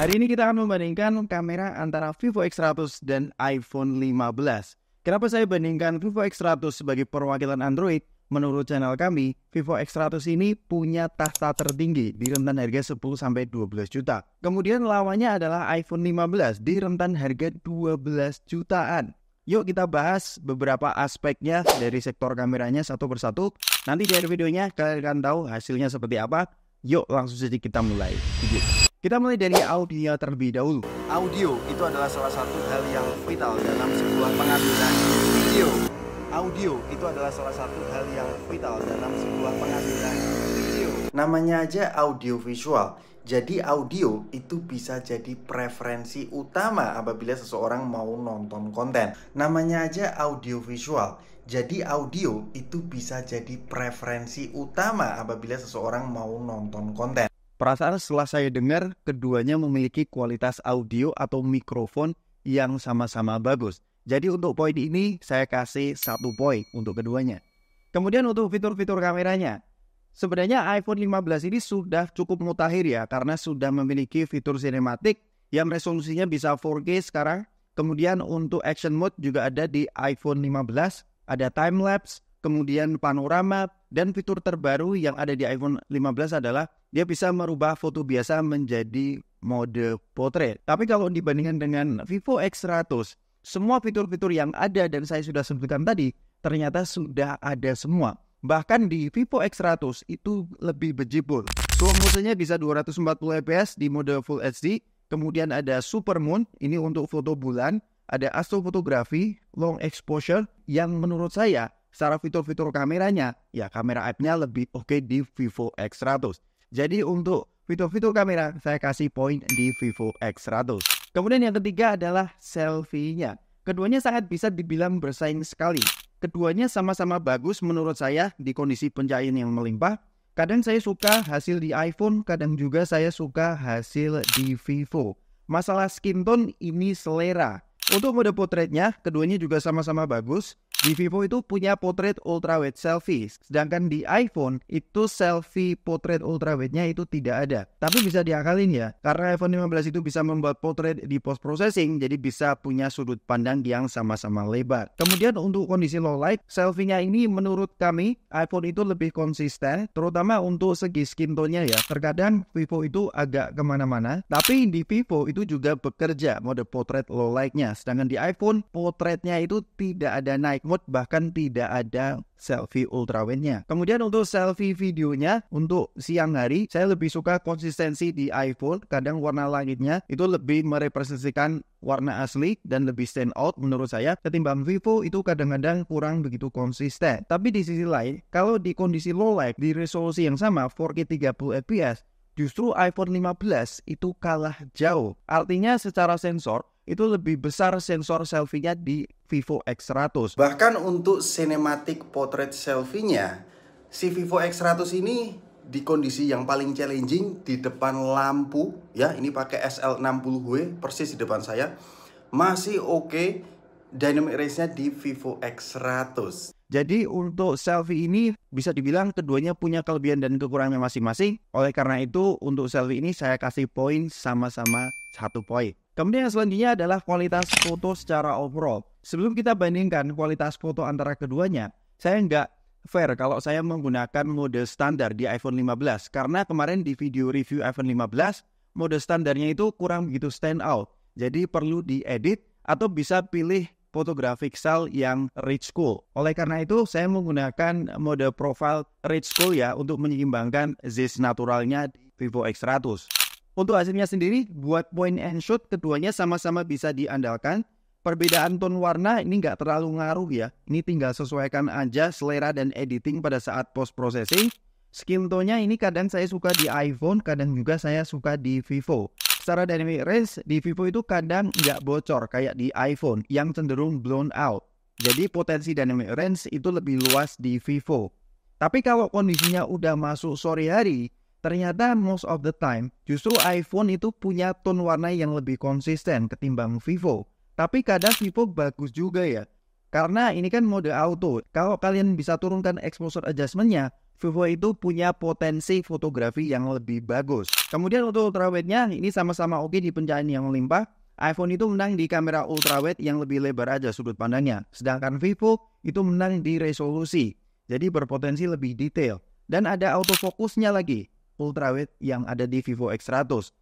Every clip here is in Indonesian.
Hari ini kita akan membandingkan kamera antara Vivo X100 dan iPhone 15. Kenapa saya bandingkan Vivo X100 sebagai perwakilan Android? Menurut channel kami, Vivo X100 ini punya tahta tertinggi di rentan harga 10 12 juta. Kemudian lawannya adalah iPhone 15 di rentan harga 12 jutaan. Yuk kita bahas beberapa aspeknya dari sektor kameranya satu persatu. Nanti di akhir videonya kalian akan tahu hasilnya seperti apa. Yuk langsung saja kita mulai video. Kita mulai dari audio terlebih dahulu. Audio itu adalah salah satu hal yang vital dalam sebuah pengambilan video. Audio itu adalah salah satu hal yang vital dalam sebuah pengambilan video. Namanya aja audio visual. Jadi audio itu bisa jadi preferensi utama apabila seseorang mau nonton konten. Namanya aja audio visual. Jadi audio itu bisa jadi preferensi utama apabila seseorang mau nonton konten. Perasaan setelah saya dengar keduanya memiliki kualitas audio atau mikrofon yang sama-sama bagus. Jadi untuk poin ini saya kasih satu poin untuk keduanya. Kemudian untuk fitur-fitur kameranya. Sebenarnya iPhone 15 ini sudah cukup mutakhir ya karena sudah memiliki fitur sinematik yang resolusinya bisa 4K sekarang. Kemudian untuk action mode juga ada di iPhone 15, ada time lapse, kemudian panorama, dan fitur terbaru yang ada di iPhone 15 adalah dia bisa merubah foto biasa menjadi mode portrait. Tapi kalau dibandingkan dengan Vivo X100, semua fitur-fitur yang ada dan saya sudah sebutkan tadi ternyata sudah ada semua. Bahkan di Vivo X100 itu lebih bejibul. Slow motionnya bisa 240 fps di mode Full HD. Kemudian ada Super Moon, ini untuk foto bulan. Ada astrofotografi, long exposure, yang menurut saya secara fitur-fitur kameranya, ya kamera app-nya lebih oke okay di Vivo X100. Jadi untuk fitur-fitur kamera, saya kasih poin di Vivo X100. Kemudian yang ketiga adalah selfie-nya. Keduanya sangat bisa dibilang bersaing sekali. Keduanya sama-sama bagus menurut saya di kondisi pencahayaan yang melimpah. Kadang saya suka hasil di iPhone, kadang juga saya suka hasil di Vivo. Masalah skin tone ini selera. Untuk mode potretnya, keduanya juga sama-sama bagus. Di Vivo itu punya portrait ultrawide selfie, sedangkan di iPhone itu selfie portrait ultrawide-nya itu tidak ada. Tapi bisa diakalin ya, karena iPhone 15 itu bisa membuat portrait di post processing, jadi bisa punya sudut pandang yang sama-sama lebar. Kemudian untuk kondisi low light, selfie-nya ini menurut kami iPhone itu lebih konsisten, terutama untuk segi skin tone-nya ya. Terkadang Vivo itu agak ke mana-mana, tapi di Vivo itu juga bekerja mode portrait low light-nya, sedangkan di iPhone portraitnya itu tidak ada naik mode bahkan tidak ada selfie ultrawide-nya. Kemudian untuk selfie videonya untuk siang hari saya lebih suka konsistensi di iPhone. Kadang warna langitnya itu lebih merepresentasikan warna asli dan lebih stand out menurut saya ketimbang Vivo itu kadang-kadang kurang begitu konsisten. Tapi di sisi lain, kalau di kondisi low light di resolusi yang sama 4K 30 fps, justru iPhone 15 itu kalah jauh. Artinya secara sensor itu lebih besar sensor selfie-nya di Vivo X100. Bahkan untuk cinematic portrait selfie-nya, si Vivo X100 ini di kondisi yang paling challenging di depan lampu ya, ini pakai SL60W persis di depan saya. Masih oke okay, dynamic range-nya di Vivo X100. Jadi untuk selfie ini bisa dibilang keduanya punya kelebihan dan kekurangan masing-masing. Oleh karena itu untuk selfie ini saya kasih poin sama-sama satu poin. Kemudian yang selanjutnya adalah kualitas foto secara overall. Sebelum kita bandingkan kualitas foto antara keduanya, saya nggak fair kalau saya menggunakan mode standar di iPhone 15 karena kemarin di video review iPhone 15 mode standarnya itu kurang begitu stand out. Jadi perlu diedit atau bisa pilih photographic style yang rich cool. Oleh karena itu, saya menggunakan mode profile rich cool ya untuk menyeimbangkan zis naturalnya di Vivo X100. Untuk hasilnya sendiri, buat point and shoot keduanya sama-sama bisa diandalkan. Perbedaan tone warna ini nggak terlalu ngaruh ya. Ini tinggal sesuaikan aja selera dan editing pada saat post processing. Skin tone-nya ini kadang saya suka di iPhone, kadang juga saya suka di Vivo. Secara dynamic range, di Vivo itu kadang nggak bocor kayak di iPhone yang cenderung blown out. Jadi potensi dynamic range itu lebih luas di Vivo. Tapi kalau kondisinya udah masuk sore hari, Ternyata most of the time justru iPhone itu punya tone warna yang lebih konsisten ketimbang Vivo. Tapi kadang Vivo bagus juga ya. Karena ini kan mode auto. Kalau kalian bisa turunkan exposure adjustment-nya, Vivo itu punya potensi fotografi yang lebih bagus. Kemudian untuk ultrawide-nya ini sama-sama oke di pencahayaan yang melimpah. iPhone itu menang di kamera ultrawide yang lebih lebar aja sudut pandangnya. Sedangkan Vivo itu menang di resolusi. Jadi berpotensi lebih detail. Dan ada autofokusnya lagi, ultrawide yang ada di Vivo X100.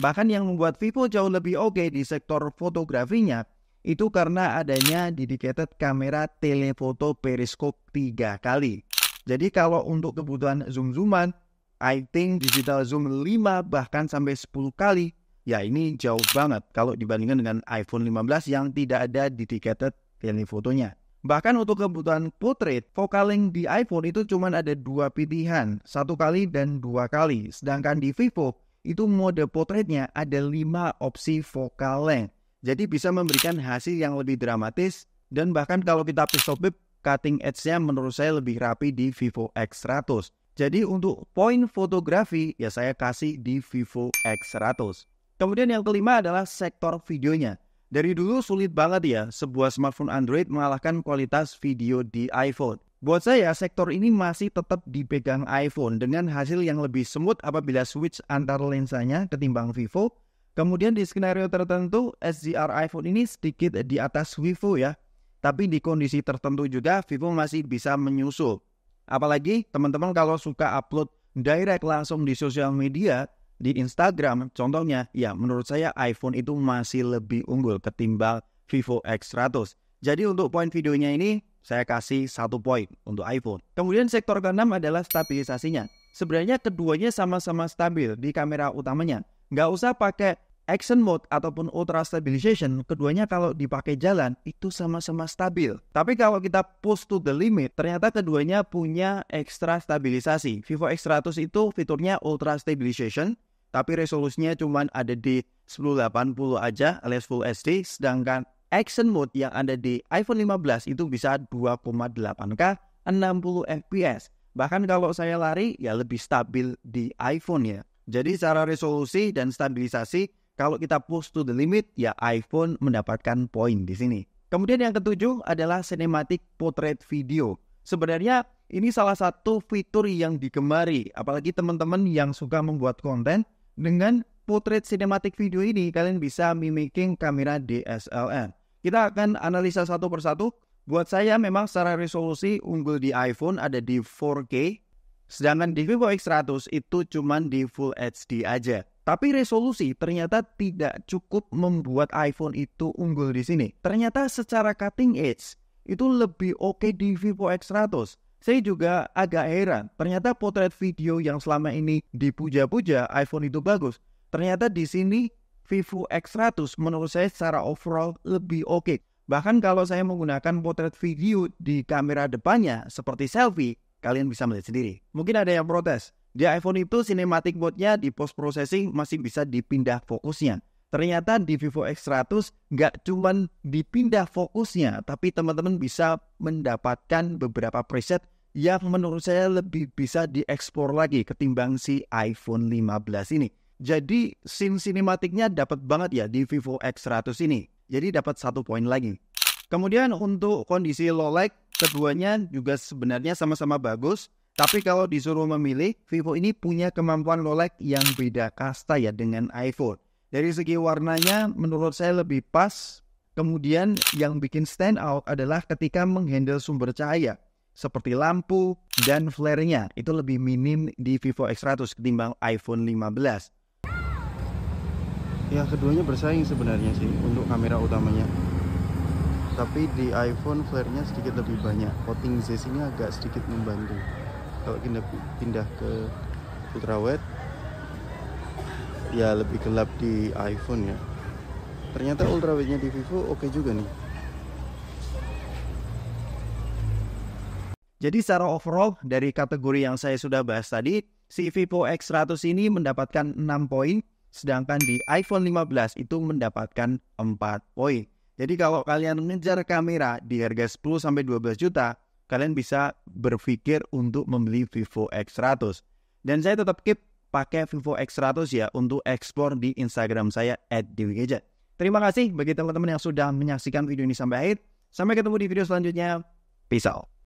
Bahkan yang membuat Vivo jauh lebih oke di sektor fotografinya itu karena adanya dedicated kamera telefoto periskop tiga kali. Jadi kalau untuk kebutuhan zoom-zooman, I think digital zoom 5 bahkan sampai 10 kali, ya ini jauh banget kalau dibandingkan dengan iPhone 15 yang tidak ada dedicated telefotonya. Bahkan untuk kebutuhan portrait, length di iPhone itu cuma ada dua pilihan, satu kali dan dua kali. Sedangkan di Vivo, itu mode portraitnya ada lima opsi focal length. Jadi bisa memberikan hasil yang lebih dramatis dan bahkan kalau kita pistol cutting edge-nya menurut saya lebih rapi di Vivo X100. Jadi untuk poin fotografi ya saya kasih di Vivo X100. Kemudian yang kelima adalah sektor videonya. Dari dulu sulit banget ya sebuah smartphone Android mengalahkan kualitas video di iPhone. Buat saya, sektor ini masih tetap dipegang iPhone dengan hasil yang lebih smooth apabila switch antar lensanya ketimbang Vivo. Kemudian di skenario tertentu, SDR iPhone ini sedikit di atas Vivo ya. Tapi di kondisi tertentu juga Vivo masih bisa menyusul. Apalagi teman-teman kalau suka upload direct langsung di sosial media, di Instagram contohnya, ya menurut saya iPhone itu masih lebih unggul ketimbang Vivo X100. Jadi untuk poin videonya ini saya kasih satu poin untuk iPhone. Kemudian sektor keenam adalah stabilisasinya. Sebenarnya keduanya sama-sama stabil di kamera utamanya. Nggak usah pakai action mode ataupun ultra stabilization, keduanya kalau dipakai jalan itu sama-sama stabil. Tapi kalau kita push to the limit, ternyata keduanya punya ekstra stabilisasi. Vivo X100 itu fiturnya ultra stabilization, tapi resolusinya cuma ada di 1080 aja alias Full HD, sedangkan action mode yang ada di iPhone 15 itu bisa 2,8K 60 fps. Bahkan kalau saya lari ya lebih stabil di iPhone ya. Jadi secara resolusi dan stabilisasi kalau kita push to the limit, ya iPhone mendapatkan poin di sini. Kemudian yang ketujuh adalah cinematic portrait video. Sebenarnya ini salah satu fitur yang digemari, apalagi teman-teman yang suka membuat konten dengan portrait cinematic video ini kalian bisa mimicking kamera DSLR. Kita akan analisa satu persatu. Buat saya memang secara resolusi unggul di iPhone ada di 4K, sedangkan di Vivo X100 itu cuma di Full HD aja. Tapi resolusi ternyata tidak cukup membuat iPhone itu unggul di sini. Ternyata secara cutting edge itu lebih oke di Vivo X100. Saya juga agak heran, ternyata potret video yang selama ini dipuja-puja iPhone itu bagus. Ternyata di sini Vivo X100 menurut saya secara overall lebih oke. Bahkan kalau saya menggunakan potret video di kamera depannya seperti selfie, kalian bisa melihat sendiri. Mungkin ada yang protes, di iPhone itu cinematic mode-nya di post processing masih bisa dipindah fokusnya. Ternyata di Vivo X100 nggak cuma dipindah fokusnya, tapi teman-teman bisa mendapatkan beberapa preset yang menurut saya lebih bisa diekspor lagi ketimbang si iPhone 15 ini. Jadi scene sinematiknya dapat banget ya di Vivo X100 ini. Jadi dapat satu poin lagi. Kemudian untuk kondisi low light, keduanya juga sebenarnya sama-sama bagus. Tapi kalau disuruh memilih, Vivo ini punya kemampuan light yang beda kasta ya dengan iPhone. Dari segi warnanya menurut saya lebih pas. Kemudian yang bikin stand out adalah ketika menghandle sumber cahaya seperti lampu dan flare-nya itu lebih minim di Vivo X100 ketimbang iPhone 15. Ya keduanya bersaing sebenarnya sih untuk kamera utamanya. Tapi di iPhone flare-nya sedikit lebih banyak. Coating Z ini agak sedikit membantu kalau kita pindah ke ultrawide ya lebih gelap di iPhone ya ternyata ultrawide nya di Vivo oke okay juga nih Jadi secara overall dari kategori yang saya sudah bahas tadi, si Vivo X100 ini mendapatkan 6 poin, sedangkan di iPhone 15 itu mendapatkan 4 poin. Jadi kalau kalian mengejar kamera di harga 10 sampai 12 juta, kalian bisa berpikir untuk membeli Vivo X100. Dan saya tetap keep pakai Vivo X100 ya untuk ekspor di Instagram saya @dewigadget. Terima kasih bagi teman-teman yang sudah menyaksikan video ini sampai akhir. Sampai ketemu di video selanjutnya. Peace out.